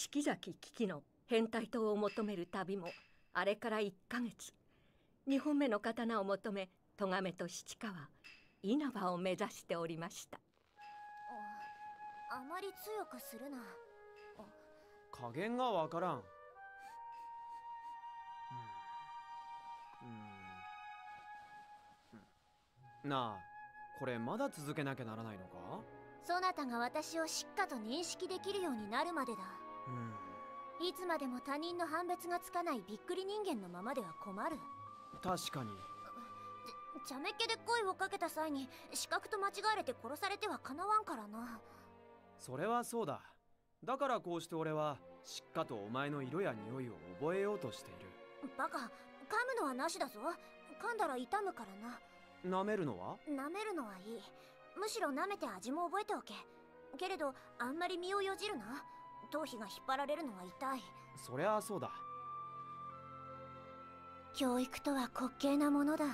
四季崎危機の変態島を求める旅もあれから1ヶ月。2本目の刀を求め咎めと七川稲葉を目指しておりました。あまり強くするな。加減がわからん。うん。なあこれまだ続けなきゃならないのか？そなたが私をしっかと認識できるようになるまでだうん。いつまでも他人の判別がつかないびっくり人間のままでは困る。確かに。茶目っ気で声をかけた際に視覚と間違われて殺されてはかなわんからな。それはそうだ。だからこうして俺はしっかとお前の色や匂いを覚えようとしている。バカ噛むのはなしだぞ。噛んだら痛むからな。舐めるのは？舐めるのはいい。むしろ舐めて味も覚えておけ。けれどあんまり身をよじるな頭皮が引っ張られるのは痛い。そりゃあそうだ。教育とは滑稽なものだ。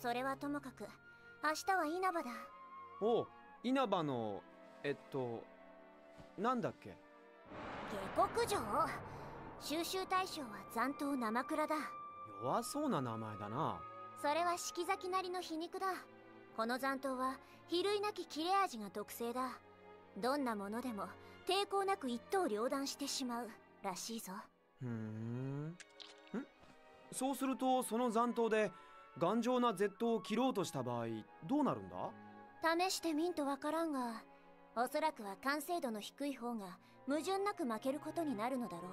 それはともかく明日は稲葉だ。おう稲葉のえっとなんだっけ？下克上？収集対象は残党生倉だ。弱そうな名前だな。それは四季崎なりの皮肉だ。この残党は比類なき切れ味が特性だ。どんなものでも抵抗なく一刀両断してしまうらしいぞ。ふーん。ん？そうするとその残党で頑丈な絶刀を切ろうとした場合どうなるんだ？試してみんとわからんがおそらくは完成度の低い方が矛盾なく負けることになるのだろう。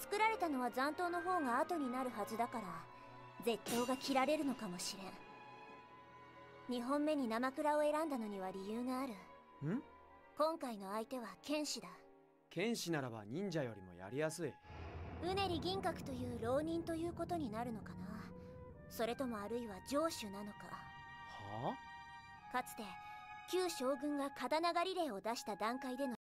作られたのは残党の方が後になるはずだから絶刀が切られるのかもしれん。2本目に生倉を選んだのには理由がある。ん？今回の相手は剣士だ。剣士ならば忍者よりもやりやすい。うねり銀閣という浪人ということになるのかな。それともあるいは城主なのか。はかつて旧将軍が刀狩り令を出した段階での